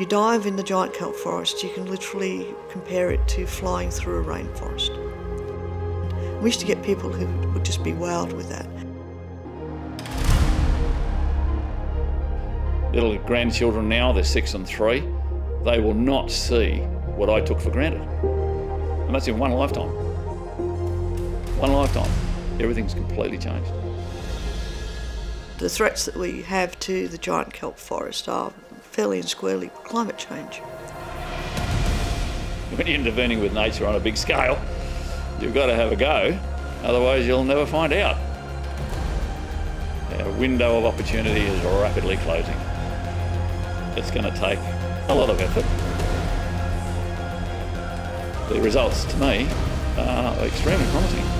You dive in the giant kelp forest, you can literally compare it to flying through a rainforest. We used to get people who would just be wowed with that. Little grandchildren now, they're six and three, they will not see what I took for granted. And that's in one lifetime. One lifetime. Everything's completely changed. The threats that we have to the giant kelp forest are fairly and squarely climate change. When you're intervening with nature on a big scale, you've got to have a go, otherwise you'll never find out. Our window of opportunity is rapidly closing. It's going to take a lot of effort. The results to me are extremely promising.